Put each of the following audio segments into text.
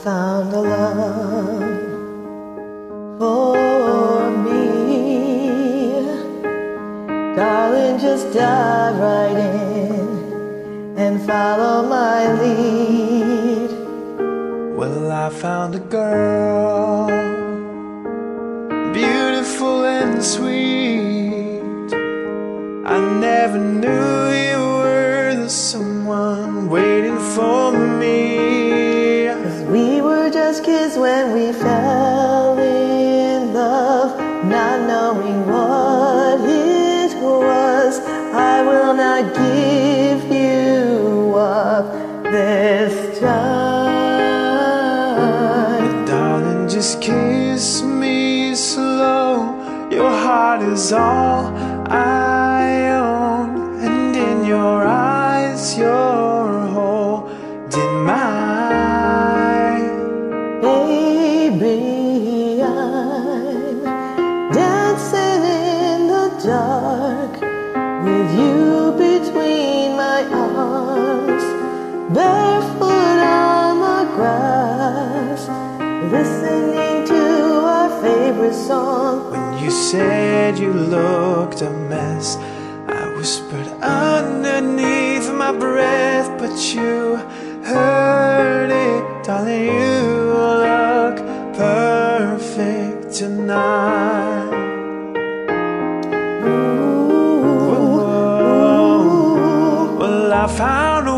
found a love for me. Darling, just dive right in and follow my lead. Well, I found a girl, beautiful and sweet. I never knew you were the someone waiting for me. Will give you up this time. Darling, just kiss me slow. Your heart is all I own, and in your eyes, you're holding mine. Baby, I'm dancing in the dark with you barefoot on the grass, listening to our favorite song. When you said you looked a mess, I whispered underneath my breath, but you heard it, darling. You look perfect tonight. Ooh, Well, I found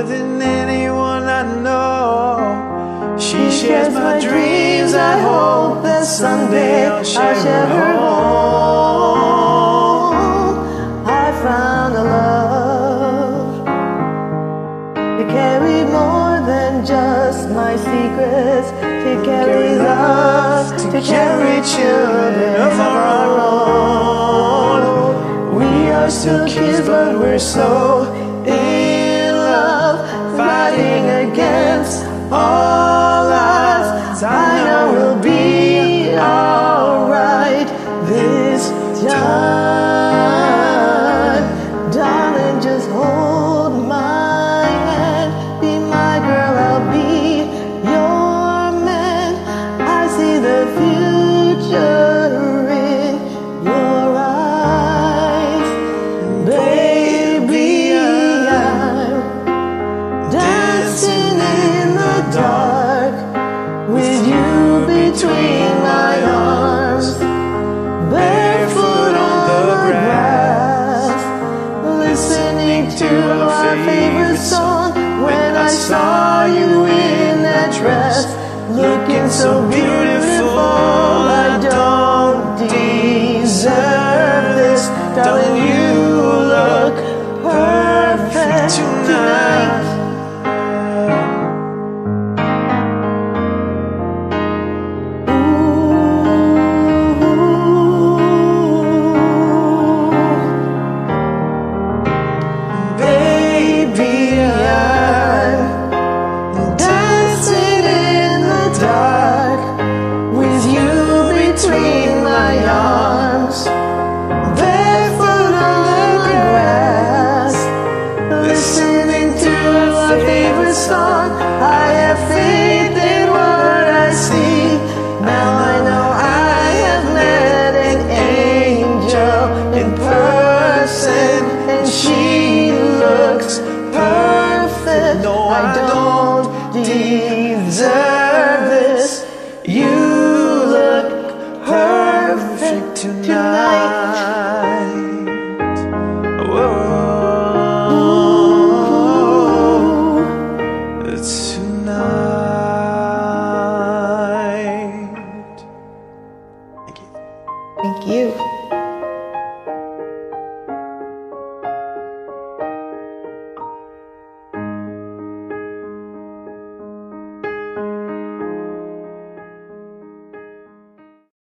stronger than anyone I know. She shares my dreams. I hope that someday I'll share her home. I found a love to carry more than just my secrets, to carry love, to carry children of our own. We are still kids, but we're so time. So beautiful, I don't deserve this, darling. my favorite song I have favorite you.